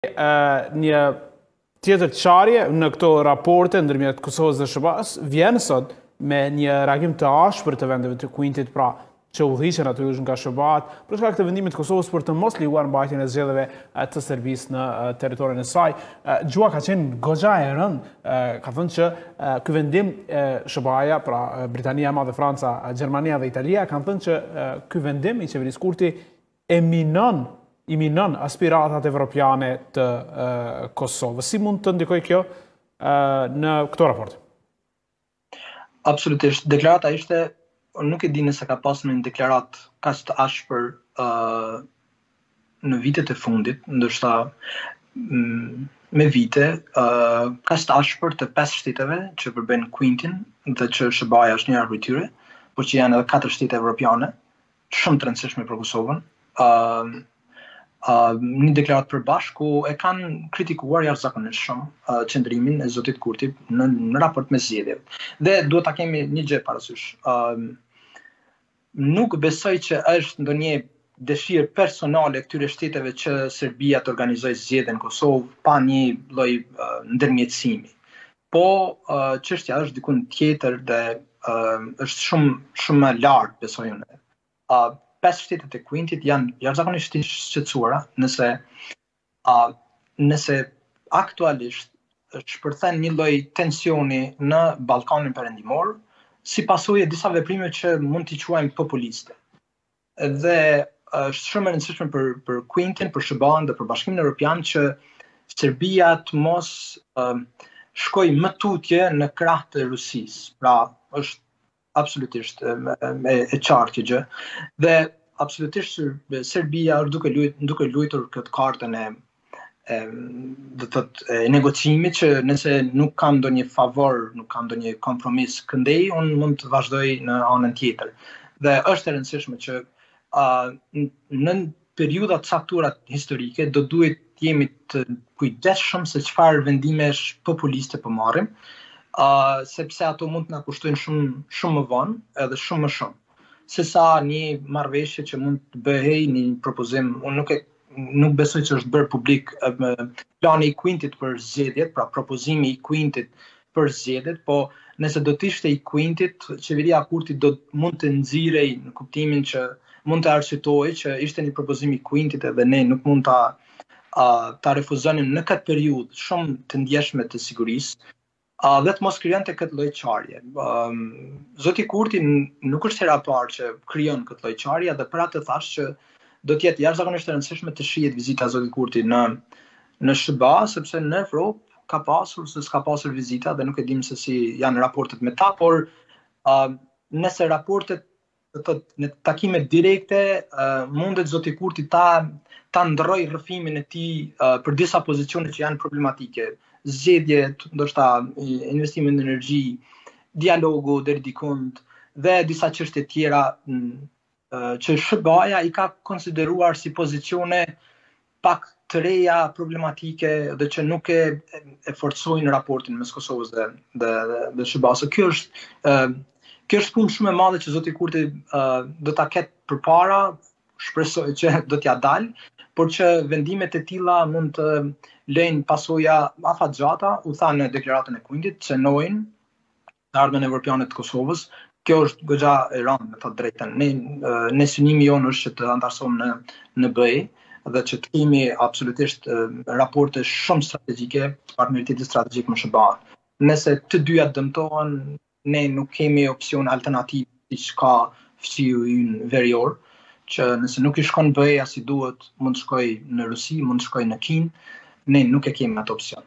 një tjetër çarje në këto raporte ndërmjet Kosovës dhe SHBA-së vjen sot me një reagim të ashpër të vendeve të Kuintit, pra që udhëhiqen natyrisht nga SHBA-t, për shkak të vendimit të Kosovës për të mos lejuar mbajtjen e zgjedhjeve të Serbisë në territorin e saj. Gjuha ka qenë goxha e rëndë, ka thënë që ky vendim SHBA-ja, pra Britania e Madhe, Franca, Gjermania dhe Italia, kanë thënë që ky vendim i qeverisë Kurti e minon i minon aspiratat evropiane të Kosovës. Si mund të ndikojë kjo në këto raporte? Absolutisht. Deklarata ishte, nuk e di nëse ka pas ndonjë deklaratë kaq të ashpër në vitet e fundit, ndërsa mm, me vite, uh, kaq të ashpër të pesë shteteve që përbëjnë Quintin dhe që SHBA-ja është njëra prej tyre, por që janë edhe katër shtete evropiane, shumë të rëndësishme për Kosovën. Ëm uh, uh, një deklaratë të përbashkët e kanë kritikuar jashtëzakonisht shumë uh, qëndrimin e Zotit Kurti në, në raport me zgjedhjet. Dhe duhet ta kemi një gjë parasysh. Ëm uh, nuk besoj që është ndonjë dëshirë personale e këtyre shteteve që Serbia të organizojë zgjedhje në Kosovë pa një lloj uh, ndërmjetësimi. Po, uh, çështja është dikun tjetër dhe uh, është shumë shumë më lart besoj unë. Ë uh, pesë shtetet e Quintit janë jashtëzakonisht të shqetësuara nëse ë uh, nëse aktualisht shpërthen një lloj tensioni në Ballkanin Perëndimor si pasojë e disa veprimeve që mund t'i quajmë populiste. Dhe është shumë e rëndësishme për për Quintin, për SHBA-n dhe për Bashkimin Evropian që Serbia të mos uh, shkojë më tutje në krah të Rusisë. Pra, është absolutisht me, me e qartë gjë. Dhe absolutisht Serbia është duke lujtur duke luajtur këtë kartën e e do të thotë negocimit që nëse nuk kam ndonjë favor, nuk kam ndonjë kompromis këndej, unë mund të vazhdoj në anën tjetër. Dhe është e rëndësishme që a në periudha të caktuara historike do duhej të jemi të kujdesshëm se çfarë vendimesh populiste po marrim, a sepse ato mund të na kushtojnë shumë shumë më vonë, edhe shumë më shumë. sesa një marrëveshje që mund të bëhej një propozim, unë nuk e nuk besoj që është bërë publik plani i Quintit për zgjedhjet, pra propozimi i Quintit për zgjedhjet, po nëse do të ishte i Quintit, qeveria Kurti do mund të nxirrej në kuptimin që mund të arsyetohej që ishte një propozim i Quintit edhe ne nuk mund ta ta refuzonim në këtë periudhë shumë të ndjeshme të sigurisë, Dhe të mos krijonte këtë lloj çarje. Zoti Kurti nuk është hera parë që krijon këtë lloj çarje dhe për atë thashë që do të jetë jashtëzakonisht e rëndësishme të shihet vizita e Zotit Kurti në në SHBA, sepse në Evropë ka pasur se s'ka pasur vizita dhe nuk e dimë se si janë raportet me ta, por uh, nëse raportet do të thotë në takime direkte uh, mundet zoti Kurti ta ta ndrrojë rrëfimin e tij uh, për disa pozicione që janë problematike. Zgjedhjet, ndoshta investimet në energji, dialogu deri dikund dhe disa çështje tjera uh, që SHBA-ja i ka konsideruar si pozicione pak të reja problematike dhe që nuk e e forcojnë raportin mes Kosovës dhe dhe dhe SHBA-së. Kjo është ë kjo është punë shumë e madhe që zoti Kurti ë do ta ketë përpara, shpresoj që do t'ja dalë, por që vendimet e tilla mund të lejnë pasoja afatgjata, u tha në deklaratën e Kuintit, cenojnë të ardhmen evropiane të Kosovës. Kjo është goxha e rëndë, me thënë të drejtën. Ne ne synimi jonë është që të anëtarësohem në në BE dhe që të kemi absolutisht raporte shumë strategjike, partneriteti strategjik me SHBA-n. Nëse të dyja dëmtohen, ne nuk kemi opsion alternativ që ka fqiu ynë verior, që nëse nuk i shkon BE-ja si duhet, mund të shkojë në Rusi, mund të shkojë në Kinë, ne nuk e kemi atë opsion.